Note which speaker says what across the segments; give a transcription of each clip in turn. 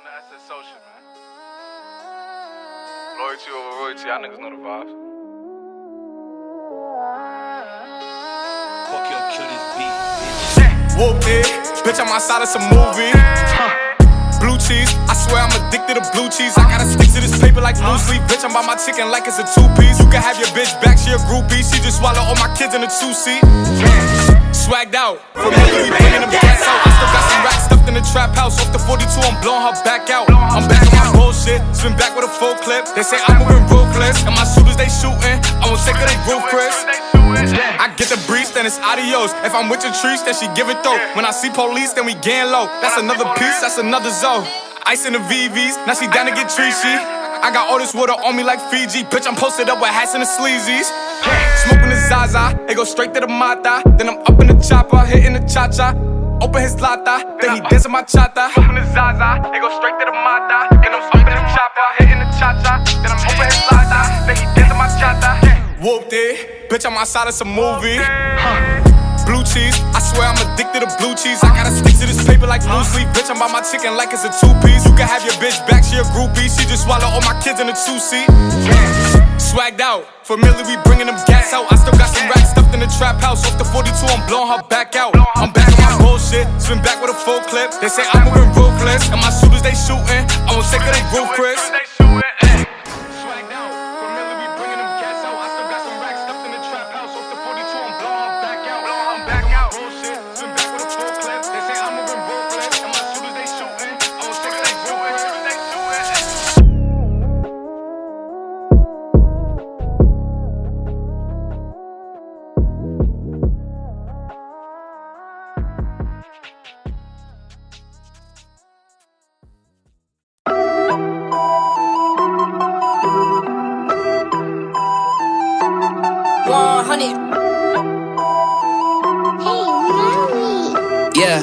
Speaker 1: on the SSO shit, man. Loyalty over royalty, y'all niggas know the vibes.
Speaker 2: Fuck your kill this beat, bitch.
Speaker 1: Whooped it, bitch, I'm outside of some movie. Blue cheese, I swear I'm addicted to blue cheese. I gotta stick to this paper like blue sleep. Bitch, I'm by my chicken like it's a two piece. You can have your bitch back, she a groupie. She just swallow all my kids in a two seat. Swagged out, familiar, we bringing them gas out. The trap house. Off the 42, I'm blowing her back out. I'm back on my bullshit, spin back with a full clip. They say I'm moving ruthless, and my shooters they shooting. I won't take of they roof, Chris. I get the breeze, then it's adios. If I'm with your trees, then she giving throat. When I see police, then we gang low. That's another piece, that's another zone. Ice in the VVs, now she down to get treachy. I got all this water on me like Fiji. Bitch, I'm posted up with hats and the sleazies. Smoking the Zaza, it go straight to the Mata. Then I'm up in the chopper, hitting the cha cha. Open his lata, then he dancing my chata. Smoking the Zaza, it go straight to the Mata. And I'm up in the chopper, hitting the cha cha. Then I'm open his lata, then he dancing my chata. Whooped it, bitch, I'm outside of some movie. Blue cheese, I swear I'm addicted to blue cheese. I gotta stick to this paper like blue sleep. Bitch, I'm by my chicken like it's a two piece. You can have your bitch back, she a groupie. She just swallow all my kids in a two seat. Swagged out, familiar, we bringing them gas out. I still got some racks stuffed in the trap house. Off the 42, I'm blowing her back out. I'm back on my bullshit, spin back with a full clip. They say I'm moving ruthless, and my shooters they shooting. I won't take of they roof,
Speaker 3: One hundred.
Speaker 4: Yeah,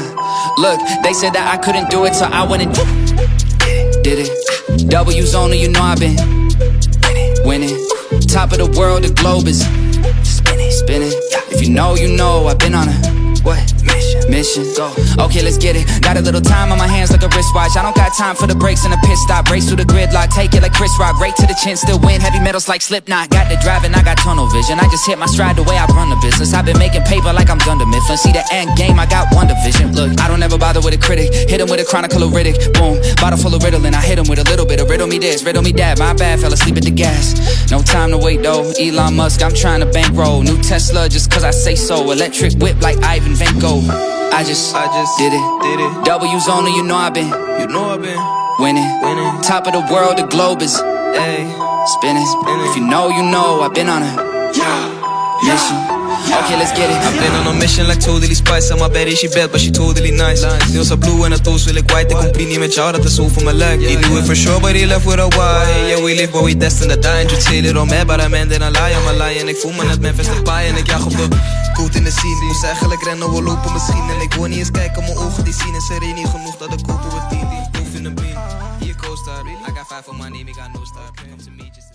Speaker 4: look, they said that I couldn't do it, so I went and did it. W's only, you know I've been winning. Top of the world, the globe is spinning, spinning. If you know, you know, I've been on a what mission? Go. Okay, let's get it. Got a little time on my hands like a wristwatch. I don't got time for the breaks and the pit stop. Race through the gridlock, take it like Chris Rock. Right to the chin, still win. Heavy metals like Slipknot. Got the driving, I got tunnel vision. I just hit my stride the way I run the business. I've been making paper like I'm Dunder Mifflin. See the end game, I got one division. Look, I don't ever bother with a critic. Hit him with a chronicle of Riddick. Boom, bottle full of Ritalin. I hit him with a little bit of riddle me this, riddle me that. My bad, fell asleep at the gas. No time to wait though. Elon Musk, I'm trying to bankroll. New Tesla just cause I say so. Electric whip like Ivan Van Gogh. I just, I just did it.
Speaker 2: Did it.
Speaker 4: W's only, you know I've been
Speaker 2: You know I've been
Speaker 4: winning.
Speaker 2: winning.
Speaker 4: Top of the world, the globe is
Speaker 2: Hey,
Speaker 4: spinning. If you know, you know, I've been on a mission. Okay, let's get it.
Speaker 2: I've been on a mission like totally spice. On my is she bad but she totally nice. Deels are blue en het toes wil ik white Ik compie niet met jou, dat is hoe voor mijn lijk He knew it for sure but he left with a why. Yeah we live but we destined to die. And you say it on me but I man then I lie. I'm a lie En ik voel me net Memphis de paai En ik jag op de Goed in de scene. Moest eigenlijk rennen, we lopen misschien. En ik wil niet eens kijken, mijn ogen die zien. En sereen niet genoeg dat ik koop op het team Die proef in een beam Hier co-star I got five for my name, ik got no star. Come to me